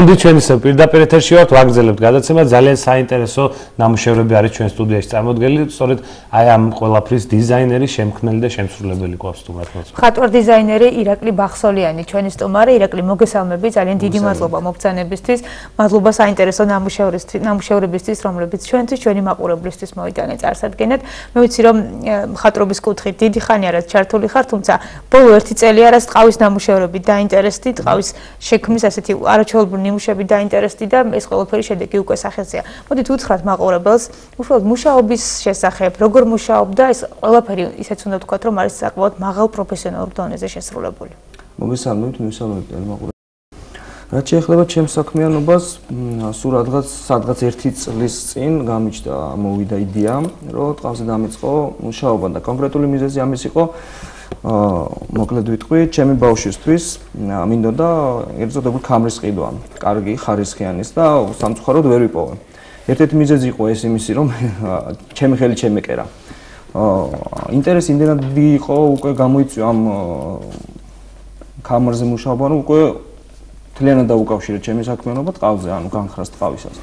გუნდი ჩვენი პირდაპირ ეთერში ვართ, ვაგრძელებთ გადაცემა. ძალიან საინტერესო ნამუშევრები არის ჩვენ სტუდიაში წარმოდგენილი. სწორედ აი ამ ყველაფრის დიზაინერი, შემქმნელი და შემსრულებელი გვაქვს თუ მართლაც. ხატვარ დიზაინერი ირაკლი ბახსოლიანი, ჩვენი სტუმარი. ირაკლი, მოგესალმები. ძალიან დიდი მადლობა მოგწანებისთვის. მადლობა საინტერესო ნამუშევრისთვის, ნამუშევრებისთვის, რომლებიც ჩვენთვის, ჩვენი მაყურებლისთვის მოიტანა წარსადგენად. მე ვიცი, რომ ხატრობის კუთხით დიდი ხანია რაც ჩართული ხარ, თუმცა ბოლო ერთი წელი არას ტყავის ნამუშევრები დაინტერესდი, ტყავის შექმნის ასეთი არაჩვეულებრივი ნიმუშები დაინტერესდი და ეს ყველაფერი შედეგი უკვე სახეზეა. მოდით უთხრათ მაყურებელს, უშუალოდ მუშაობის შესახებ, როგორ მუშაობდა ეს ყველაფერი, ისეც უნდა ვთქვათ, რომ არის საკმაოდ მაღალ პროფესიონალურ დონეზე შესრულებული. მოგესალმებით, მოგესალმებით მაყურებელს. რაც შეეხება ჩემს საქმიანობას, სულ რაღაც სადღაც 1 წლის წინ გამიჩნდა, მოვიდა იდეა, რომ ტყავზე დამეწყო მუშაობა და კონკრეტული მიზეზი ამის იყო მოკლედ ვიტყვი, ჩემი ბავშვისთვის მინდოდა ერთზოდებული კამრის ყიდვა, კარგი ხარისხიანის და სამწუხაროდ ვერ ვიპოვე. ერთ-ერთი მიზეზი იყო ეს იმისი, რომ ჩემი ხელი ჩემეკერა. აა ინტერესი იმდენად დიდი იყო, უკვე გამოიწვია ამ კამერზე მუშაობა, რომ უკვე თლიანად დაუკავშირე ჩემი საქმიანობა ტყავზე, ანუ განხრას ტყავისას.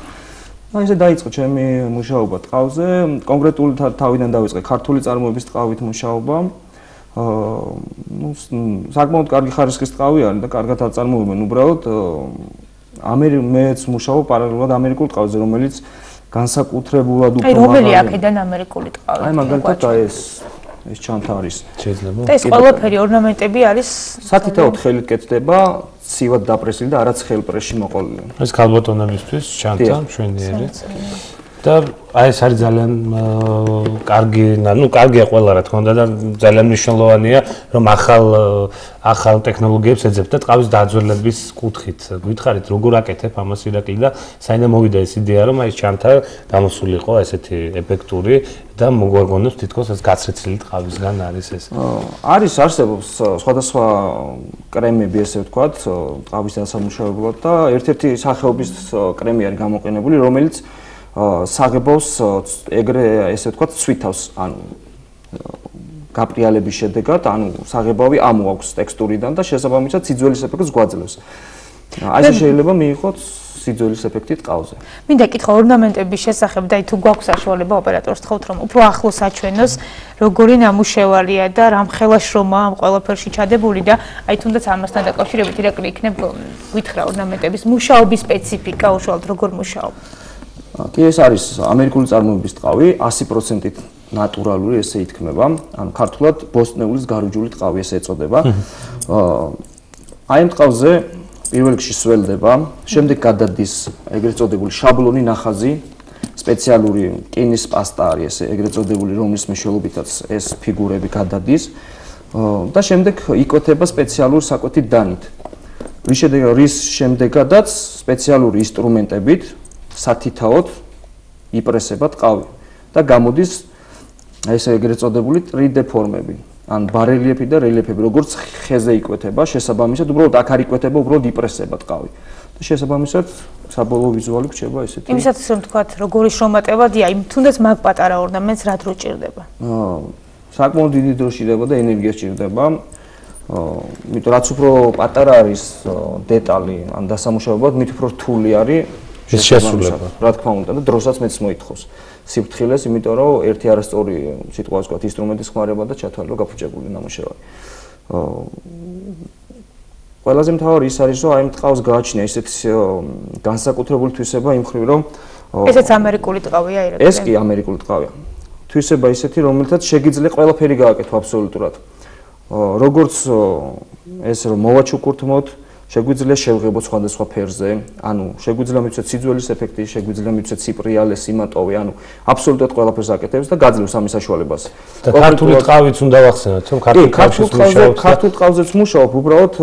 აი ესე დაიწყო ჩემი მუშაობა ტყავზე, კონკრეტული თავიდან დავიწყე ქართული წარმოების ტყავით მუშაობა. Ну საკმაოდ კარგი ხარისხის ტყავი არის და კარგად აწარმოებენ უბრალოდ ამერი მეც მუშაობ პარალელურად ამერიკულ ტყავზე რომელიც განსაკუთრებულად უფრო აი რომელი აქედან ამერიკული ტყავი აი მაგალითად აი ეს ეს ჩანთარის შეიძლება. ეს ყველაფერი ორნამენტები არის სათითაოდ ხელით კეთდება ცივად დაპრესილი და არაც ხელპრესში მოყოლილი. ეს ქალბატონებისთვის ჩანთა მშვენიერი და აი ეს არის ძალიან კარგი, ну, კარგია ყველა რა თქმა უნდა და ძალიან მნიშვნელოვანია, რომ ახალ ახალ ტექნოლოგიებს ეძებთ და ტყავის დაძველების კუთხით. გითხარით, როგორ აკეთებ ამას ირაკლი და საერთოდ მოვიდა ეს იდეა, რომ აი ეს ჩანთა დამოსულიყო ესეთი ეფექტური და მოგვარგონებს თითქოს ეს გაცრეცილი ტყავისგან არის ეს. არის არსებობს სხვადასხვა კრემები, ესე ვთქვათ, ტყავის დასამუშავებლად და ერთ-ერთი სახეობის კრემი არის გამოყენებული, რომელიც საღებავს ეგრე ესე ვთქვათ ცვითავს ანუ გაპრიალების შედეგად ანუ საღებავი ამოაქვს ტექსტურიდან და შესაბამისად სიძველის ეფექტს გვაძლევს. აი შეიძლება მიიღოთ სიძველის ეფექტი ტყავზე. მინდა კითხო ორნამენტების შესახებ და თუ გვაქვს საშუალება ოპერატორს თხოვთ რომ უფრო ახლოს აჩვენოს როგორი ნამუშევარია და რამ ხელა შრომა ამ ყველაფერში ჩადებული და აი თუნდაც ამასთან დაკავშირებით ირაკლი იქნებ გითხრა ორნამენტების მუშაობის სპეციფიკა უშუალოდ როგორ მუშაობს? კი ეს არის ამერიკული წარმოების ტყავი 100%-ით ნატურალური ესე ითქმება. ანუ ქართულად ბოსტნეულის გარუჯული ტყავი ესე ეწოდება. აი ამ ტყავზე პირველ რიგში სველდება შემდეგ გადადის ეგრეთ წოდებული შაბლონი ნახაზი სპეციალური კინის პასტა არის ესე ეგრეთ წოდებული რომლის მეშვეობითაც ეს ფიგურები გადადის. და შემდეგ იკვეთება სპეციალურ საკვეთით დანით. რის შემდეგ რის შემდეგადაც სპეციალური ინსტრუმენტებით სათითაოდ იპრესება ტყავი და გამოდის ესე ეგრეთ წოდებული 3D ფორმები. ან ბარელიეფი და რელიეფები როგორც ხეზე იკვეთება შესაბამისად უბრალოდ აქ არ იკვეთება უბრალოდ იპრესება ტყავი და შესაბამისად საბოლოო ვიზუალი გრჩება ესეთი იმისაც რომ თქვა როგორი შრომატებადია იმ თუნდაც მაგ პატარა ორნამენტს რა დრო ჭირდება. აა საკმაოდ დიდი დრო ჭირდება და ენერგია ჭირდება აა იმიტომ რაც უფრო პატარა არის დეტალი ან დასამუშავებლად მით უფრო რთული არის ეს შესრულება. რა თქმა უნდა და დროსაც მეც მოითხოვს. სიფრთხილეს, იმიტომ რომ ერთი არასწორი სიტყვა ვთქვათ, ინსტრუმენტის ხმარება და ჩათვალო გაფუჭებული ნამუშევარი. ყველაზე მთავარი ის არის, რომ აი მტყავს გააჩნია ისეთ განსაკუთრებული თვისება იმ ხრივ, რომ ესეც ამერიკული ტყავია ირაკლი. ეს კი ამერიკული ტყავია. თვისება ისეთი, რომელთაც შეგიძლია ყველაფერი გააკეთო აბსოლუტურად. როგორც ეს რომ მოვაჩუქურთმოთ, აა შეგვიძლია შევღებოთ სხვადასხვა ფერზე, ანუ შეგვიძლია მიცეთ სიძველის ეფექტი, შეგვიძლია მიცეთ სიპრიალე, სიმატოვი, ანუ აბსოლუტურად ყველაფერს აკეთებს და გაძლევს ამის საშუალებას. და ქართული ტყავიც უნდა ვახსენოთ, რომ ქართული ტყავშიც მუშაობს. ქართული ტყავზეც მუშაობ, უბრალოდ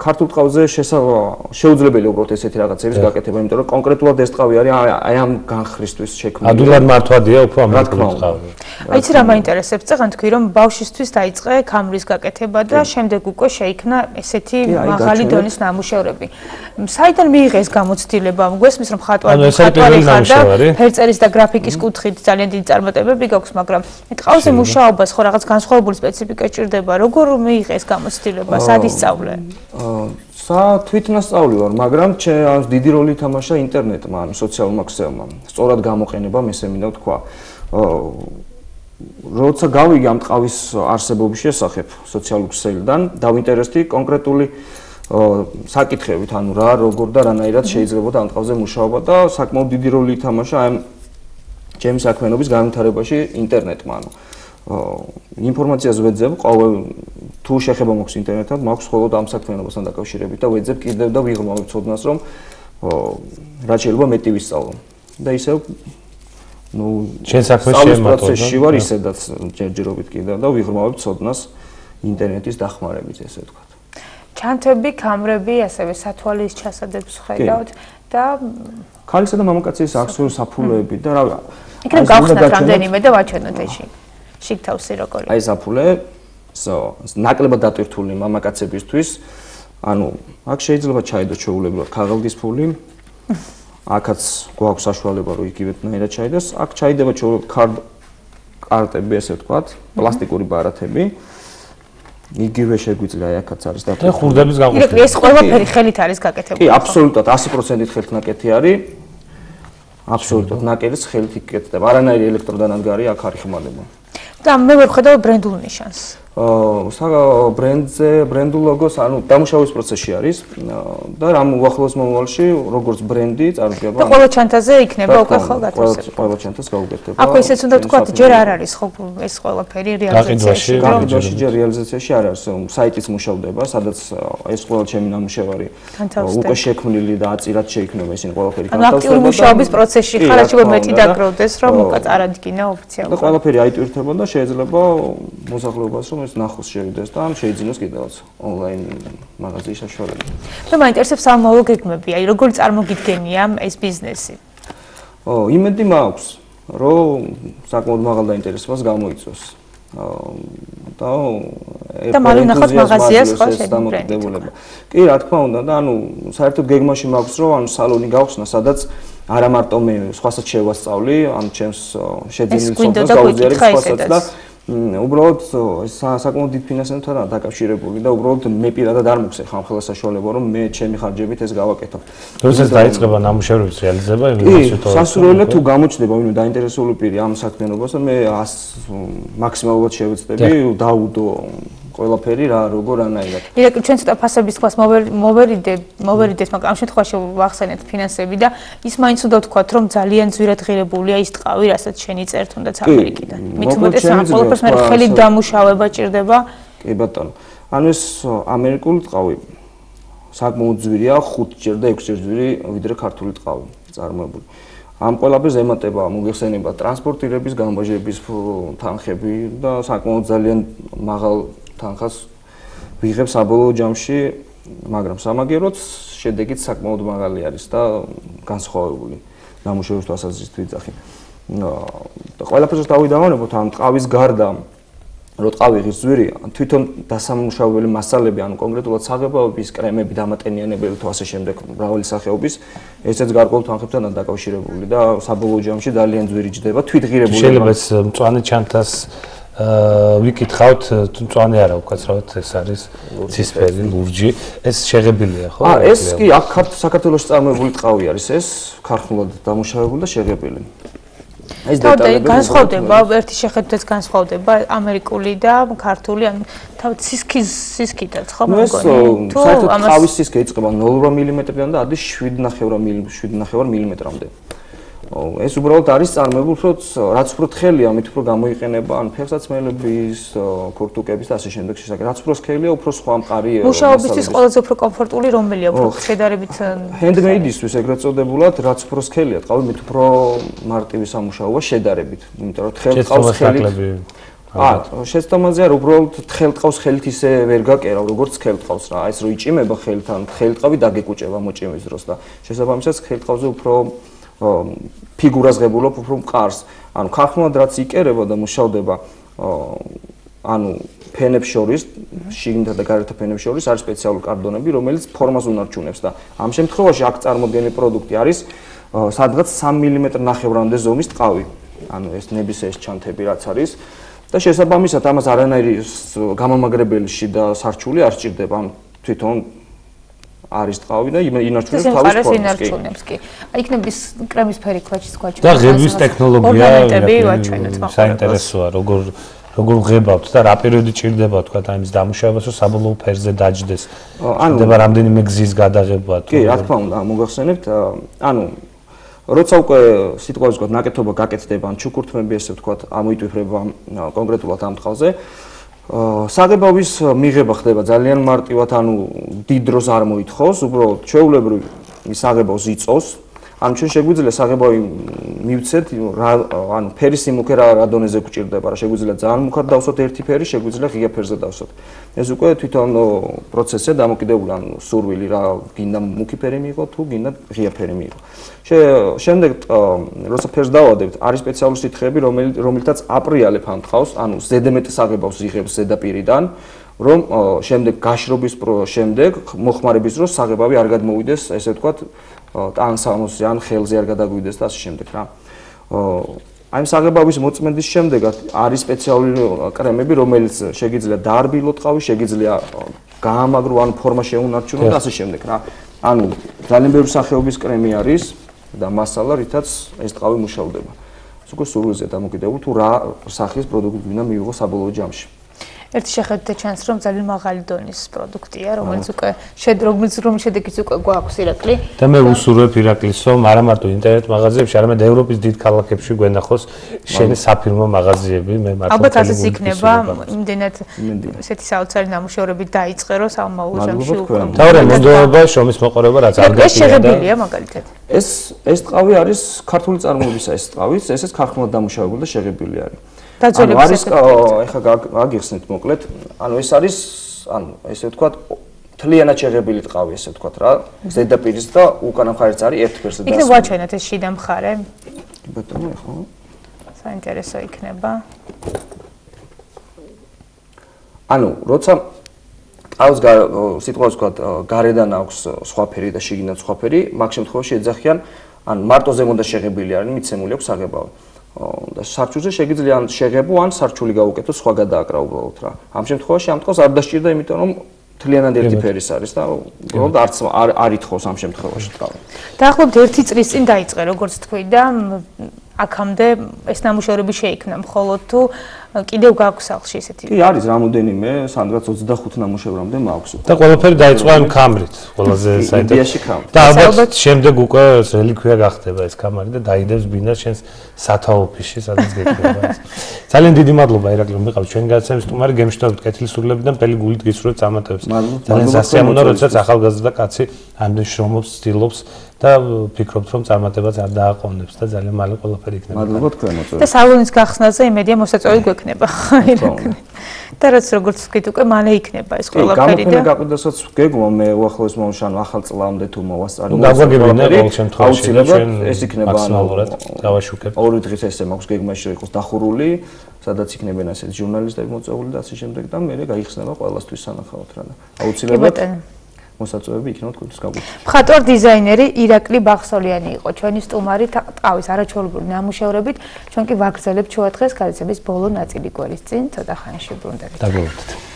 ქართული ტყავზე შეუძლებელია უბრალოდ ესეთი რაღაცების გაკეთება, იმიტომ რომ კონკრეტულად ეს ტყავი არის აი ამ განხრისთვის შექმნილი. ადვილად მართვადია უფრო ამერიკული ტყავი. აი ეს რა მაინტერესებს, წეგან თქვი რომ ბავშვისთვის დაიწყე კამრის გაკეთება და შემდეგ უკვე შეიქმნა ესეთი მაღალი დონე ჩვენის ნამუშევრები. საიდან მიიღეს გამოცდილება? გვესმის რომ ხატვარი ხატვარი ხარ და ფერწერის და გრაფიკის კუთხით ძალიან დიდი წარმატებები გაქვს, მაგრამ ეთყავზე მუშაობას ხო რაღაც განსხვავებული სპეციფიკა ჭირდება. როგორ მიიღეს გამოცდილება? სად ისწავლე? აა სა თვითნასწავლი ვარ, მაგრამ ჩემს დიდი როლი თამაშა ინტერნეტმა, ანუ სოციალურმა ქსელმა. სწორად გამოყენება მესე მინდა თქვა. აა როცა გავიგე ამ ტყავის არსებობის შესახებ სოციალურ ქსელიდან, დავინტერესდი კონკრეტული საკითხებით, ანუ რა, როგორ და რანაირად შეიძლება ამ ტყავზე მუშაობა და საკმაოდ დიდი როლი ითამაშა ამ ჩემი საქმიანობის განვითარებაში ინტერნეტმა, ანუ ინფორმაციას ვეძებ ყოველ თუ შეხება მოქვს ინტერნეტთან, მაქვს მხოლოდ ამ საქმიანობასთან დაკავშირებით და ვეძებ კიდევ და ვიღრმავებ ცოდნას, რომ რა შეიძლება მეტი ვისწავლო. და ისევ ну, ჩვენ საქმე შემოწმოთ. პროცესში ვარ ისედაც ჯერჯერობით კიდევ და ვიღრმავებ ცოდნას ინტერნეტის დახმარებით, ესე ვთქვათ. ჩანთები, კამრები, ასევე სათვალის ჩასადებს ხედავთ და ქალისა და მამაკაცის აქსიურ საფულეები და რა იქნებ გავხსნათ რამდენიმე და ვაჩვენოთ ეში. შიგთავსი როგორია? აი საფულე, so, ნაკლებად დატვირთული მამაკაცებისთვის. ანუ აქ შეიძლება ჩაიდო ჩეულებრივად ქაღალდის ფული. აქაც გვაქვს საშუალება რომ იგივეთნაირად ჩაიდოს. აქ ჩაიდება კარდ კარტები, ესე ვთქვათ, პლასტიკური ბარათები. იგივე შეგვიძლია აქაც არის და ხურდების გაყოფა. ეს ყველაფერი ხელით არის გაკეთებული. კი, აბსოლუტურად 100%-ით ხელით ნაკეთი არის. აბსოლუტურად ნაკეთის ხელით იკეთება. არანაირი ელექტროდანადგარი აქ არ იხმარება. და მე ვხედავ ბრენდულ ნიშანს. აა ბრენდზე ბრენდულ ლოგოს ანუ დამუშავების პროცესში არის და რამ უახლოს მომავალში როგორც ბრენდი წარმოება და ყველა ჩანთაზე იქნება უკვე ხო გათვალისწინებული ყველა ჩანთას გაუგეთება აქ ისეც უნდა თქვა ჯერ არ არის ხო ეს ყველაფერი რეალიზაციაში გაყიდვაში ჯერ რეალიზაციაში არ არის საიტიც მუშავდება სადაც ეს ყველა ჩემი ნამუშევარი უკვე შექმნილი და აწირად შეიქმნება ისინი ყველაფერი განთავსდება ანუ აქტიური მუშაობის პროცესში ხარ შეიძლება მეტი დაგროვდეს რომ უკვე წარადგინა ოფიციალურად. და ყველაფერი აიტვირთება და შეიძლება მოსახლეობას რომ ეს ნახოს შევიდეს და შეიძინოს კიდევაც ონლაინ მაღაზიის საშუალებით. და მაინტერესებს სამომავლო გეგმები, აი როგორ წარმოგიდგენია ეს ბიზნესი? ო, იმედი მაქვს, რომ საკმაოდ მაღალ დაინტერესებას გამოიწვევს. და და მალე ნახოთ მაღაზიას ხო შეგვიძლია. კი, რა თქმა უნდა და ანუ საერთოდ გეგმაში მაქვს რომ ანუ სალონი გავხსნა, სადაც არა მარტო მე სხვასაც შევასწავლი, ამ ჩემს შეძენილ სოფლს გავუძიარი სხვასაც და უბრალოდ საკმაოდ დიდ ფინანსებთან დაკავშირებული და უბრალოდ მე პირადად არ მოხსე ხამხელა საშუალება რომ მე ჩემი ხარჯებით ეს გავაკეთო. როდესაც დაიწყება ნამუშევრების რეალიზება, იმაში თუ სასურველია თუ გამოჩნდება ვინმე დაინტერესებული პირი ამ საქმიანობას, მე მაქსიმალურად შევეცდები დაუდო ყველაფერი რა როგორ ანაირად. ირაკ ჩვენ ცოტა ფასების თქოს მოვერიდე მოვერიდეთ, მაგრამ ამ შემთხვევაში ვახსენეთ ფინანსები და ის მაინც უნდა ვთქვათ, რომ ძალიან ძვირად ღირებულია ის ტყავი, რასაც შენი წერ თუნდაც ამერიკიდან. მით უმეტეს ამ ყველაფერს მე ხელი დამუშავება ჭირდება. კი ბატონო. ანუ ეს ამერიკული ტყავი საკმაოდ ძვირია, 5ჯერ და 6ჯერ ძვირი ვიდრე ქართული ტყავი წარმოებული. ამ ყველაფერს ემატება მოგეხსენება ტრანსპორტირების, გამბაჟების თანხები და საკმაოდ ძალიან მაღალ თანხას ვიღებ საბოლოო ჯამში, მაგრამ სამაგეროთ შედეგიც საკმაოდ მაღალი არის და განსხვავებული ნამუშევრის თვალსაზრისით ვიძახი. და ყველაფერს დავიდავანებოთ ამ ტყავის გარდა რო ტყავი ღირს ძვირი, თვითონ დასამუშავებელი მასალები, ანუ კონკრეტულად საღებავების კრემები, დამატენიანებელი თუ ასე შემდეგ, მრავალი სახეობის, ესეც გარკვეულ თანხებთან დაკავშირებული და საბოლოო ჯამში ძალიან ძვირი ჯდება თვითღირებული. შეიძლება ეს მწვანე ჩანთას ვიკითხავთ თუ წვანე არა უკაცრავად ეს არის ცისფერი ლურჯი. ეს შეღებილია ხო? აა ეს კი აქ საქართველოს წარმოებული ტყავი არის ეს ქართულად დამუშავებული და შეღებილი. ეს დეტალები განსხვავდება ერთი შეხედვით განსხვავდება ამერიკული და ქართული ან თავ სისქის სისქითაც ხო მოგონი? თუ საერთოდ ტყავის სისქე იწყება 0 მმ-დან და ადის 7.5 მმ-მდე ეს უბრალოდ არის წარმოებული, უფრო რაც უფრო თხელია, მით უფრო გამოიყენება ან ფეხსაცმელების, კურტუკების და ასე შემდეგ შესაძლოა. რაც უფრო სქელია, უფრო სხვა მყარი მუშაობისთვის ყველაზე უფრო კომფორტული რომელია, უფრო შედარებით handmade-ისთვის ეგრეთ წოდებულად, რაც უფრო სქელია, ტყავი მით უფრო მარტივი სამუშაოა შედარებით, იმიტომ რომ თხელ ტყავს ხელით აა შეცდომაზე არ უბრალოდ თხელ ტყავს ხელით ისე ვერ გაკერავ როგორც თხელ ტყავს რა. ეს რო იჭიმება ხელით ან თხელ ტყავი დაგეკუჭება მოჭიმის დროს და შესაბამისად თხელ ტყავზე უფრო ფიგურას ღებულობ უფრო მყარს. ანუ ხახმად რაც იკერება და მუშავდება ანუ ფენებს შორის, შიგნითა და გარეთ ფენებს შორის არის სპეციალური კარდონები, რომელიც ფორმას უნარჩუნებს და ამ შემთხვევაში აქ წარმოდგენილი პროდუქტი არის სადღაც 3 მმ ნახევრამდე ზომის ტყავი. ანუ ეს ნების ეს ჩანთები რაც არის და შესაბამისად ამას არანაირი გამომაგრებელი შიდა სარჩული არ სჭირდება. ან თვითონ არის ტყავი და ინარჩუნებს თავის ფორმას. ეს ინარჩუნებს კი. აი იქნების კრემის ფერი ქვაჩის ქვაჩი. და ღების ტექნოლოგია საინტერესოა, როგორ როგორ ღებავთ და რა პერიოდი ჭირდება თქვა ამის დამუშავებას, რომ საბოლოო ფერზე დაждდეს. ანუ დება რამდენიმე გზის გადაღება თუ კი, რა თქმა უნდა, მოგახსენებთ, ანუ როცა უკვე სიტყვაზე ვთქვა, ნაკეთობა გაკეთდება, ან ჩუქურთმები ესე ვთქვა, ამოიტვიფრება კონკრეტულად ამ თვალზე. საგებავის მიღება ხდება. ძალიან მარტივად, ანუ დიდ დროს არ მოითხოვს, უბრალოდ ჩვეულებრივ საგებავს იწოს, ანუ ჩვენ შეგვიძლია საღებავი მივცეთ ანუ ფერის სიმუქე რა რა დონეზე გვჭირდება რა შეგვიძლია ძალიან მუქად დავსვათ ერთი ფერი შეგვიძლია ღია ფერზე დავსვათ. ეს უკვე თვითონ პროცესია დამოკიდებული ანუ სურვილი რა გინდა მუქი ფერი მიიღო თუ გინდა ღია ფერი მიიღო. შემდეგ როცა ფერს დავადებთ არის სპეციალური სითხეები რომელთაც აპრიალებ ამ თავს ანუ ზედმეტ საღებავს იღებს ზედაპირიდან რომ შემდეგ გაშრობის შემდეგ მოხმარების დროს საღებავი არ გადმოვიდეს ესე ვთქვათ ტანსამოსზე ან ხელზე არ გადაგვიდეს და ასე შემდეგ რა. აი საღებავის მოწმენდის შემდეგაც არის სპეციალური კრემები, რომელიც შეიძლება დაარბილო ტყავი, შეიძლება გაამაგრო ან ფორმა შეუნარჩუნო და ასე შემდეგ რა. ანუ ძალიან ბევრი სახეობის კრემი არის და მასალა, რითაც ეს ტყავი მუშავდება. უკვე სრულიად დამოკიდებული თუ რა სახის პროდუქტი გინდა მიიღო საბოლოო ჯამში. ერთი შეხედვით ჩანს რომ ძალიან მაღალი დონის პროდუქტია რომელიც უკვე რომელიც რომ შედეგიც უკვე გვაქვს ირაკლი. და მე უსურვებ ირაკლისო არა მარტო ინტერნეტ მაღაზიებში არამედ ევროპის დიდ ქალაქებში გვენახოს შენი საფირმო მაღაზიები. მე მარტო ალბათ ასეც იქნება იმდენად ესეთი საოცარი ნამუშევრები დაიწყე რომ სამმაუო ჟამში უკვე თავი მონდოება შრომის მოყოლება რაც არ გასულია ეს შეღებილია მაგალითად. ეს ეს ტყავი არის ქართული წარმოებისა ეს ტყავი ესეც ქართულად დამუშავებული და შეღებილი არის დაძველების ეხა აგიხსნით მოკლედ. ანუ ეს არის ანუ ესე ვთქვათ თლიანად შეღებილი ტყავი ესე ვთქვათ რა. ზედაპირის და უკანა მხარეც არის ერთ ფერზე და იქნებ ვაჩვენოთ ეს შიდა მხარე. ბატონო ხო საინტერესო იქნება. ანუ როცა ტყავს სიტყვას ვთქვათ გარედან აქვს სხვა ფერი და შიგნიდან სხვა ფერი მაგ შემთხვევაში ეძახიან ან მარტო ზემოდან შეღებილი არის მიცემული აქვს აღებავი და სარჩუზე შეიძლება ან შეღებო ან სარჩული გაუკეთო სხვა გადააკრა უბრალოდ რა. ამ შემთხვევაში ამ თავს არ დასჭირდა იმიტომ რომ თლიანად ერთი ფერის არის და უბრალოდ არც არ ითხოვს ამ შემთხვევაში თქო. დაახლოებით 1 წლის წინ დაიწყე როგორც თქვი და აქამდე ეს ნამუშევრები შეიქმნა მხოლოდ თუ კიდევ გაქვს სახლში ესეთი კი არის რამოდენიმე სანდრაც 25 ნამუშევრამდე მაქვს და ყველაფერი დაიწყო ამ კამრით ყველაზე საინტერესო და ალბათ შემდეგ უკვე რელიკვია გახდება ეს კამარი და დაიდებს ბინა შენს სათაოფისში სადაც გექნება ეს. ძალიან დიდი მადლობა ირაკლი რომ მიყავ ჩვენ გაცემს თუმარი გემშვიდობთ კეთილსურლებიდან პელი გულით გისურვებთ ამათებს ძალიან სასიამოვნო როდესაც ახალგაზრდა კაცი ამდენ შრომობს ცდილობს და ვფიქრობთ რომ წარმატებაც არ დააყოვნებს და ძალიან მალე ყველაფერი იქნება. მადლობა თქვენ მოწვევით. და სალონის გახსნაზე იმედია მოსაწვევი გვექნება. და რაც როგორც ვთქვით უკვე მალე იქნება ეს ყველაფერი და გამოფენა გაყიდასაც გეგმა მე უახლოეს მომშან ახალ წლამდე თუ მოვასწარი. დაგვაგებინა ყოველ შემთხვევაში ჩვენ ეს იქნება მაკსიმალურად დავაშუქებ. ორი დღის ესე მაქვს გეგმაში იყოს დახურული, სადაც იქნებიან ასეთ ჟურნალისტები მოწვეული და ასე შემდეგ და მე გაიხსნება ყველასთვის სანახავად რა და აუცილებლად მოსაწვევები იქნება თქვენთვის გაგუჩნდა. მხატვარ დიზაინერი ირაკლი ბახსოლიანი იყო ჩვენი სტუმარი ტყავის არაჩვეულებრივი ნამუშევრებით. ჩვენ კი ვაგრძელებთ ჩვენ დღეს გადაცემის ბოლო ნაწილი გვერის წინ ცოტა ხანში ბრუნდებით. დაგვრჩით.